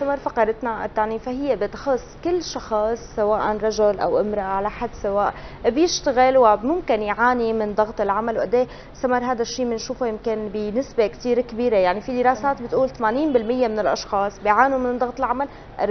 سمر فقرتنا الثانية فهي بتخص كل شخص سواء رجل أو امرأة على حد سواء بيشتغل وممكن يعاني من ضغط العمل. وقد إيه سمر هذا الشيء بنشوفه يمكن بنسبة كثير كبيرة. يعني في دراسات بتقول 80% من الأشخاص بيعانوا من ضغط العمل 40%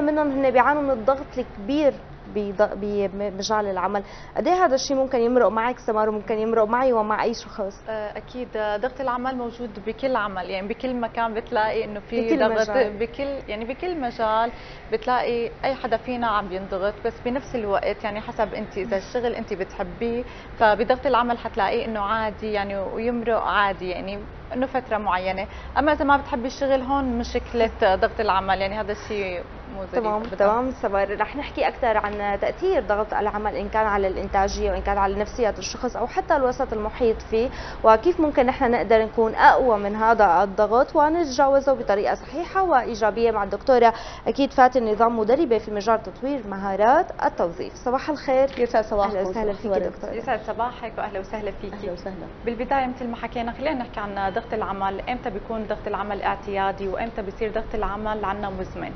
منهم هن بيعانوا من الضغط الكبير بمجال العمل. قد إيه هذا الشيء ممكن يمرق معك؟ سمار وممكن يمرق معي ومع اي شخص. آه، أكيد. ضغط العمل موجود بكل عمل. يعني بكل مكان بتلاقي إنه في ضغط بكل يعني بكل مجال بتلاقي أي حدا فينا عم ينضغط بس بنفس الوقت يعني حسب أنت إذا الشغل أنت بتحبيه فبضغط العمل حتلاقيه إنه عادي يعني ويمرق عادي يعني إنه فترة معينة. أما إذا ما بتحبي الشغل هون مشكلة ضغط العمل. يعني هذا الشيء مو تمام تمام سمر رح نحكي أكثر عن تأثير ضغط العمل إن كان على الإنتاجية وإن كان على نفسيه الشخص أو حتى الوسط المحيط فيه وكيف ممكن نحن نقدر نكون أقوى من هذا الضغط ونتجاوزه بطريقة صحيحة وإيجابية مع الدكتورة أكيد فاتن نظام مدربة في مجال تطوير مهارات التوظيف. صباح الخير. يسعد صباحك أهلا وسهلا فيك دكتورة. يسعد صباحك واهلا وسهلا فيك. أهلا وسهلا. بالبداية مثل ما حكينا خلينا نحكي عن ضغط العمل. إمتى بيكون ضغط العمل اعتيادي وإمتى بيصير ضغط العمل عنا مزمن؟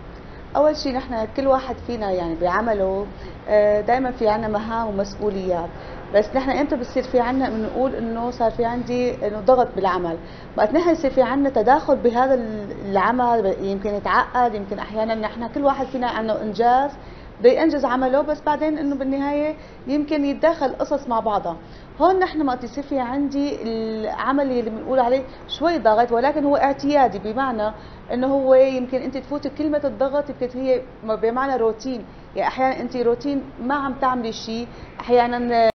أول شيء نحن كل واحد فينا يعني بعمله آه، دائما في عنا مهام ومسؤوليات. بس نحن إمتى بصير في عنا بنقول إنه صار في عندي إنه ضغط بالعمل. وقت نحن يصير في عنا تداخل بهذا العمل يمكن يتعقد يمكن أحيانا نحن كل واحد فينا عنده إنجاز. بده ينجز عمله بس بعدين إنه بالنهاية يمكن يتداخل قصص مع بعضها. هون نحن وقت يصير في عندي العمل اللي بنقول عليه شوي ضغط ولكن هو اعتيادي بمعنى إنه هو يمكن أنت تفوت كلمة الضغط يمكن هي بمعنى روتين. يعني أحيانا أنت روتين ما عم تعملي شيء أحيانا